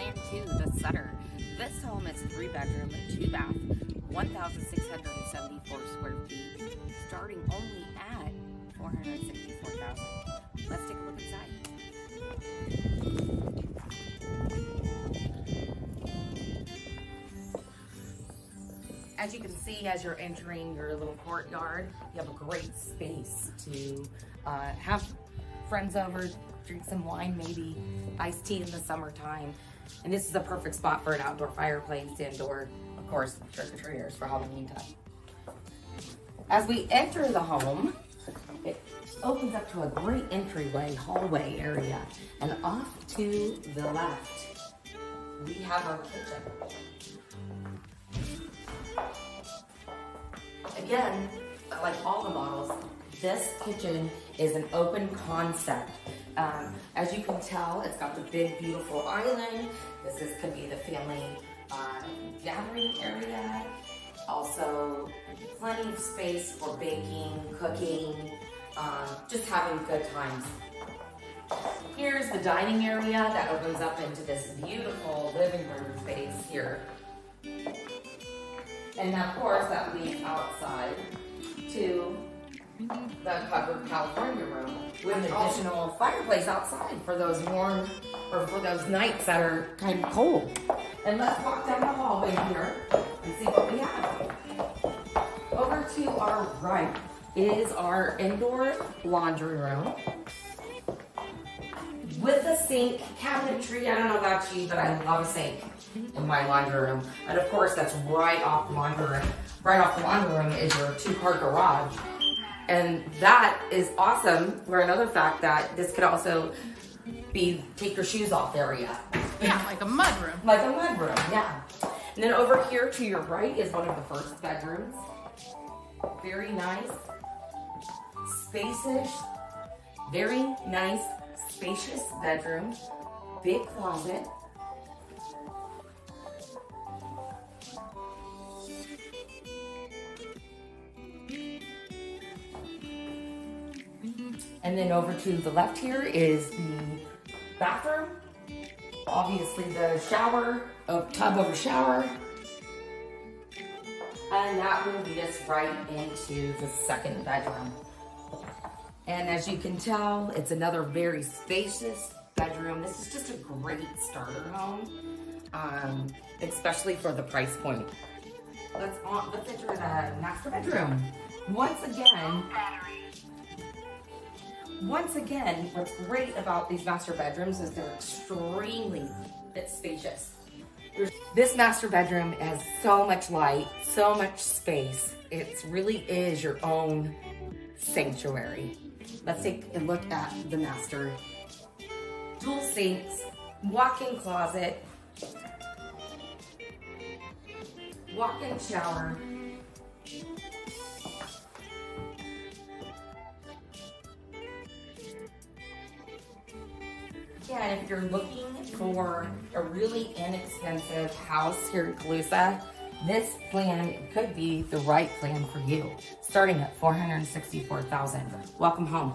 Plan 2, The Sutter. This home is three bedroom, two bath, 1,674 square feet, starting only at 464,000. Let's take a look inside. As you can see, as you're entering your little courtyard, you have a great space to uh, have friends over, drink some wine, maybe iced tea in the summertime. And this is a perfect spot for an outdoor fireplace, indoor, of course, trick-or-treaters for Halloween time. As we enter the home, it opens up to a great entryway, hallway area. And off to the left, we have our kitchen. Again, like all the models, this kitchen is an open concept. Um, as you can tell, it's got the big, beautiful island. This is, could be the family uh, gathering area. Also, plenty of space for baking, cooking, um, just having good times. Here's the dining area that opens up into this beautiful living room space here. And of course, that leads outside to the covered California with an additional fireplace outside for those warm or for those nights that are kind of cold. And let's walk down the hallway here and see what we have. Over to our right is our indoor laundry room with a sink, cabinetry. I don't know about you, but I love a sink in my laundry room. And of course, that's right off the laundry room. Right off the laundry room is your two-car garage. And that is awesome for another fact that this could also be take your shoes off area. Yeah, like a mud room. Like a mud room, yeah. And then over here to your right is one of the first bedrooms. Very nice, spacious, very nice, spacious bedroom. Big closet. And then over to the left here is the bathroom. Obviously the shower, a tub over shower. And that will lead us right into the second bedroom. And as you can tell, it's another very spacious bedroom. This is just a great starter home, um, especially for the price point. Let's, on, let's enter the master bedroom. Once again, once again, what's great about these master bedrooms is they're extremely spacious. This master bedroom has so much light, so much space. It really is your own sanctuary. Let's take a look at the master. Dual sinks, walk-in closet, walk-in shower, Yeah, if you're looking for a really inexpensive house here in Colusa, this plan could be the right plan for you, starting at 464000 Welcome home.